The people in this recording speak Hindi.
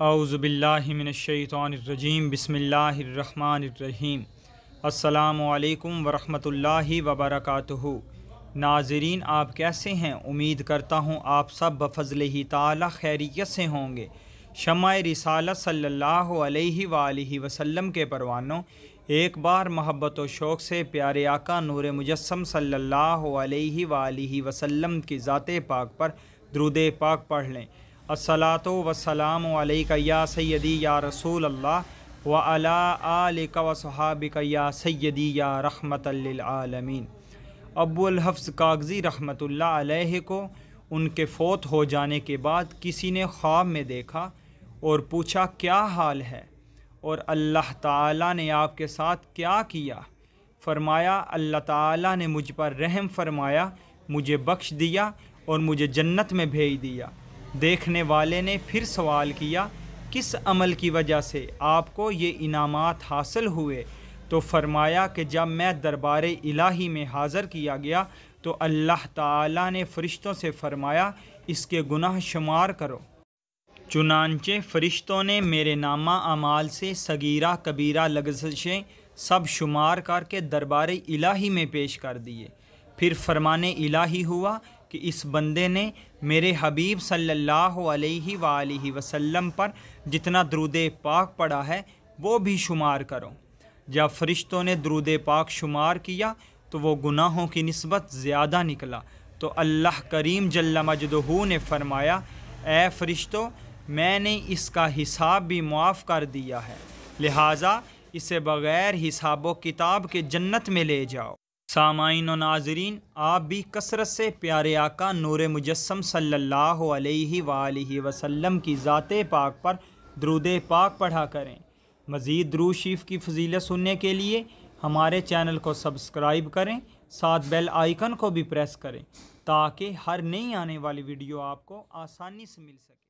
आउज़बिल्लिमिनशैतरजीम बसमीम अल्लाम वरहमतुल्लाहि वबरकातुहु नाजरीन आप कैसे हैं उम्मीद करता हूँ आप सब बफजल ही ताला खैरियत से होंगे शमा रिसालत सल्लल्लाहु अलैहि के परवानों एक बार मोहब्बत व शौक़ से प्यारे आका नूर मुजस्म सल्लल्लाहु अलैहि की ज़ात पाक पर द्रुद पाक पढ़ लें असलातो वसलाम या सैदी या रसूल अल्लाह व अला आलिक या सैदी या रहमतमीन अबुलहफ्ज़ कागज़ी रहमतुल्लाह अलैहि को उनके फ़ौत हो जाने के बाद किसी ने ख्वाब में देखा और पूछा, क्या हाल है? और अल्लाह ताला ने आपके साथ क्या किया? फरमाया, अल्लाह ताला ने मुझ पर रहम फरमाया, मुझे बख्श दिया और मुझे जन्नत में भेज दिया। देखने वाले ने फिर सवाल किया, किस अमल की वजह से आपको ये इनामात हासिल हुए? तो फरमाया कि जब मैं दरबार इलाही में हाज़र किया गया तो अल्लाह ताला ने फ़रिश्तों से फ़रमाया, इसके गुनाह शुमार करो। चुनानचे फ़रिश्तों ने मेरे नामा अमाल से सगीरा कबीरा लगजशें सब शुमार करके दरबार इलाही में पेश कर दिए। फिर फरमान इलाही हुआ कि इस बंदे ने मेरे हबीब सल्लल्लाहु अलैहि वसल्लम पर जितना द्रुद पाक पढ़ा है, वो भी शुमार करो। जब फरिश्तों ने द्रुद पाक शुमार किया तो वो गुनाहों की नस्बत ज़्यादा निकला। तो अल्लाह करीम जल्ला मजदहू ने फरमाया, ए फ़रिश्तों, मैंने इसका हिसाब भी मुआफ़ कर दिया है। लिहाजा इसे बग़ैर हिसाब किताब के जन्नत में ले जाओ। सामाइन व नाजरीन, आप भी कसरत से प्यारे आका नूर मुजस्म सल्लल्लाहु अलैहि वसल्लम की ज़ात पाक पर द्रुद पाक पढ़ा करें। मज़ीद द्रू शीफ़ की फजीलत सुनने के लिए हमारे चैनल को सब्सक्राइब करें, साथ बेल आइकन को भी प्रेस करें, ताकि हर नई आने वाली वीडियो आपको आसानी से मिल सके।